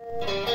you